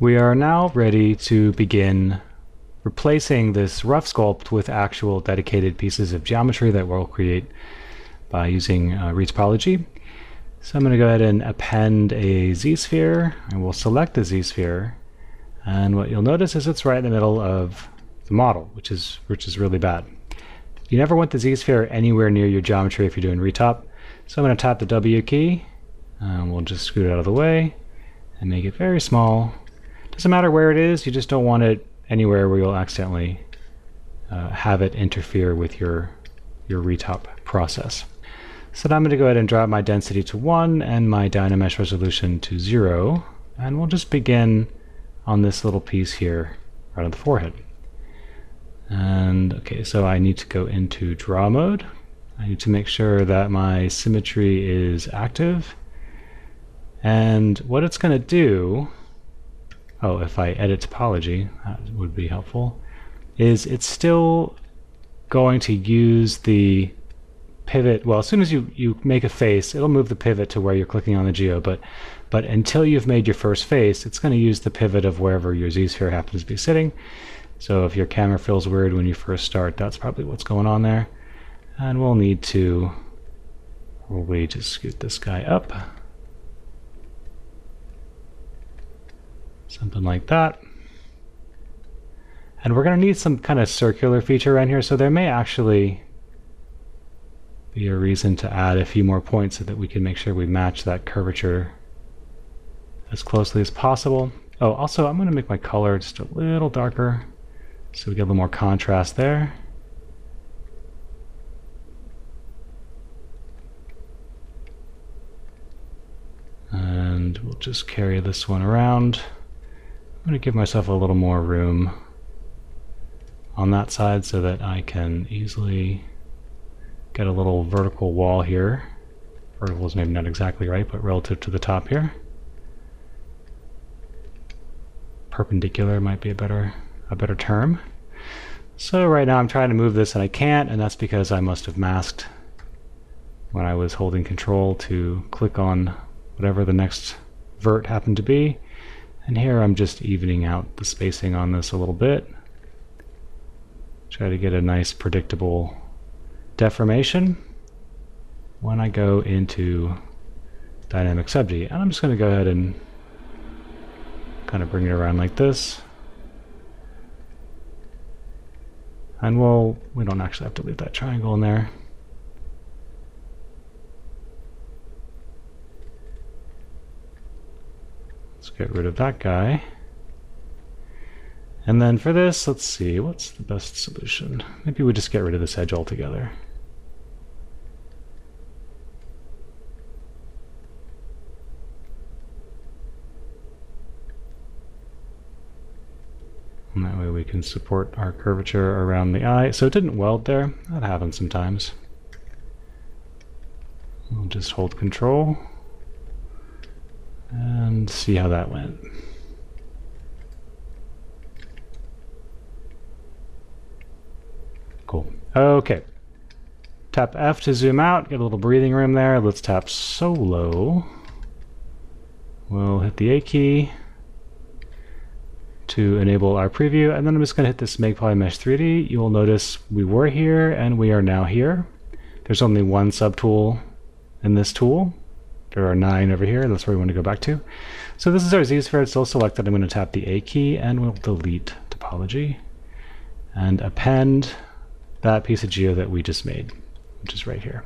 We are now ready to begin replacing this rough sculpt with actual dedicated pieces of geometry that we'll create by using uh, retopology. So I'm going to go ahead and append a z-sphere, and we'll select the z-sphere, and what you'll notice is it's right in the middle of the model, which is which is really bad. You never want the z-sphere anywhere near your geometry if you're doing retop. So I'm going to tap the W key, and we'll just scoot it out of the way and make it very small. Doesn't matter where it is, you just don't want it anywhere where you'll accidentally uh, have it interfere with your, your retop process. So now I'm going to go ahead and drop my density to 1 and my Dynamesh resolution to 0. And we'll just begin on this little piece here, right on the forehead. And okay, so I need to go into draw mode. I need to make sure that my symmetry is active. And what it's going to do oh, if I edit topology, that would be helpful, is it's still going to use the pivot. Well, as soon as you, you make a face, it'll move the pivot to where you're clicking on the geo, but but until you've made your first face, it's going to use the pivot of wherever your z-sphere happens to be sitting. So if your camera feels weird when you first start, that's probably what's going on there. And we'll need to probably just scoot this guy up. Something like that. And we're going to need some kind of circular feature around here, so there may actually be a reason to add a few more points so that we can make sure we match that curvature as closely as possible. Oh, also I'm going to make my color just a little darker so we get a little more contrast there. And we'll just carry this one around. I'm going to give myself a little more room on that side so that I can easily get a little vertical wall here. Vertical is maybe not exactly right, but relative to the top here. Perpendicular might be a better a better term. So right now I'm trying to move this and I can't, and that's because I must have masked when I was holding control to click on whatever the next vert happened to be. And here I'm just evening out the spacing on this a little bit. Try to get a nice predictable deformation when I go into Dynamic SubD. And I'm just going to go ahead and kind of bring it around like this. And we'll, we don't actually have to leave that triangle in there. Get rid of that guy. And then for this, let's see, what's the best solution? Maybe we just get rid of this edge altogether. And that way we can support our curvature around the eye. So it didn't weld there. That happens sometimes. We'll just hold control and see how that went. Cool. Okay. Tap F to zoom out, get a little breathing room there. Let's tap solo. We'll hit the A key to enable our preview, and then I'm just going to hit this Make Polymesh 3D. You will notice we were here and we are now here. There's only one subtool in this tool, there are nine over here. That's where we want to go back to. So this is our z-sphere. It's still selected. I'm going to tap the A key and we'll delete topology and append that piece of geo that we just made, which is right here.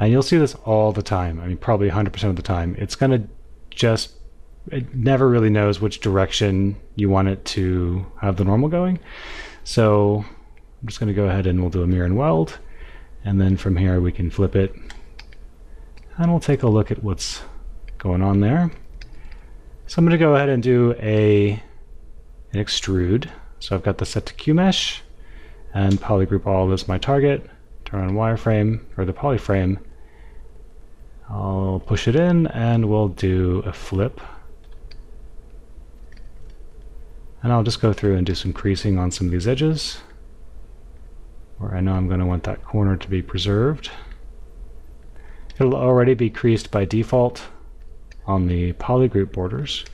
And you'll see this all the time. I mean, probably 100% of the time. It's going to just, it never really knows which direction you want it to have the normal going. So I'm just going to go ahead and we'll do a mirror and weld. And then from here we can flip it and we'll take a look at what's going on there. So I'm going to go ahead and do a an extrude. So I've got this set to QMesh and polygroup all as my target. Turn on wireframe or the polyframe. I'll push it in and we'll do a flip. And I'll just go through and do some creasing on some of these edges where I know I'm going to want that corner to be preserved. It'll already be creased by default on the polygroup borders.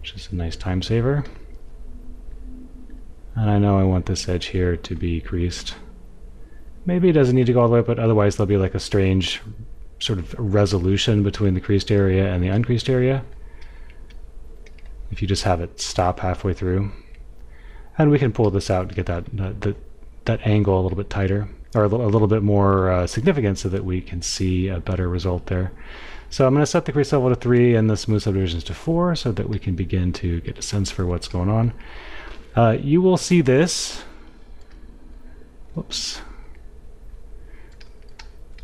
which is a nice time saver. And I know I want this edge here to be creased. Maybe it doesn't need to go all the way but otherwise there'll be like a strange sort of resolution between the creased area and the uncreased area. If you just have it stop halfway through. And we can pull this out to get that, that, that angle a little bit tighter, or a little, a little bit more uh, significant so that we can see a better result there. So I'm going to set the crease level to 3 and the smooth subdivisions to 4 so that we can begin to get a sense for what's going on. Uh, you will see this. Whoops.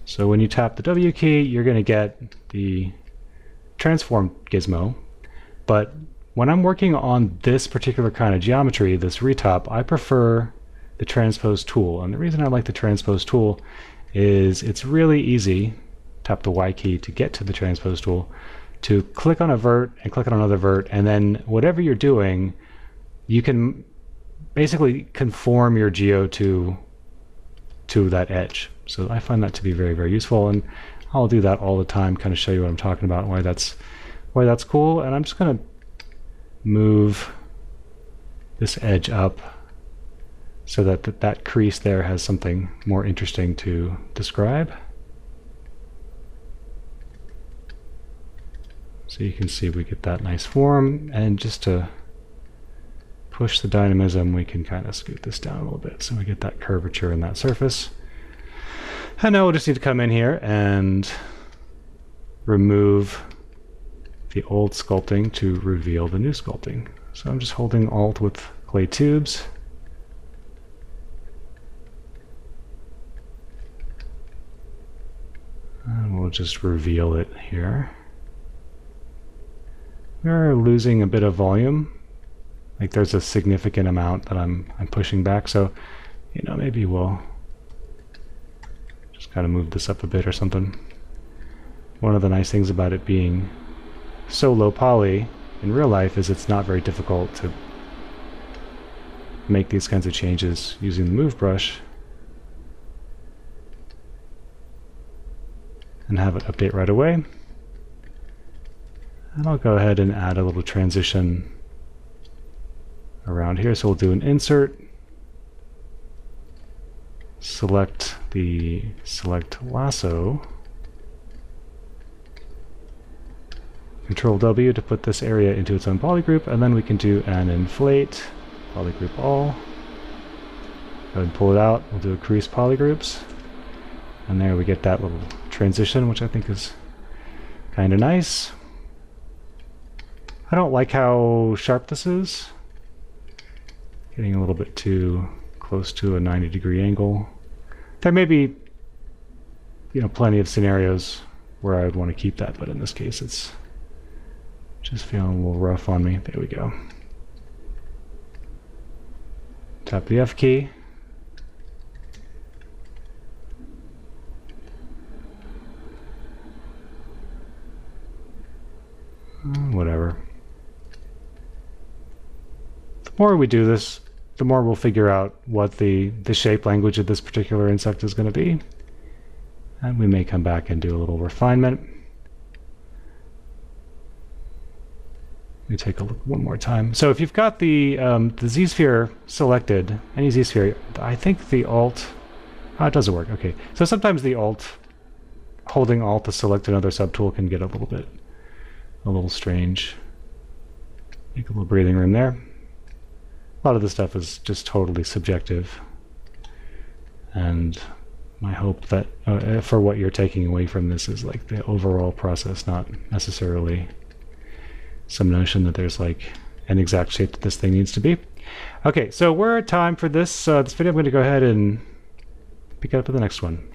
So when you tap the W key, you're going to get the transform gizmo. But when I'm working on this particular kind of geometry, this retop, I prefer the transpose tool. And the reason I like the transpose tool is it's really easy, tap the Y key to get to the transpose tool, to click on a vert and click on another vert, and then whatever you're doing, you can basically conform your geo to to that edge. So I find that to be very, very useful, and I'll do that all the time, kind of show you what I'm talking about, why that's why that's cool. And I'm just going to move this edge up so that th that crease there has something more interesting to describe. So you can see we get that nice form, and just to push the dynamism, we can kind of scoot this down a little bit so we get that curvature in that surface. And now we'll just need to come in here and remove the old sculpting to reveal the new sculpting. So I'm just holding Alt with clay tubes. And we'll just reveal it here. We're losing a bit of volume. Like there's a significant amount that I'm I'm pushing back, so you know maybe we'll just kind of move this up a bit or something. One of the nice things about it being so low poly in real life is it's not very difficult to make these kinds of changes using the move brush and have it update right away. And I'll go ahead and add a little transition around here. So we'll do an insert, select the select lasso, Control W to put this area into its own polygroup, and then we can do an inflate, polygroup all. Go and pull it out. We'll do a crease polygroups. And there we get that little transition, which I think is kind of nice. I don't like how sharp this is. Getting a little bit too close to a 90 degree angle. There may be, you know, plenty of scenarios where I would want to keep that, but in this case it's just feeling a little rough on me. There we go. Tap the F key. Uh, whatever. The more we do this, the more we'll figure out what the, the shape language of this particular insect is going to be. And we may come back and do a little refinement. Let me take a look one more time. So if you've got the um, the z-sphere selected, any z-sphere, I think the alt, oh, it doesn't work. Okay, so sometimes the alt, holding alt to select another subtool can get a little bit, a little strange. Make a little breathing room there. A lot of this stuff is just totally subjective, and my hope that uh, for what you're taking away from this is like the overall process, not necessarily some notion that there's like an exact shape that this thing needs to be. Okay, so we're at time for this uh, this video. I'm going to go ahead and pick up in the next one.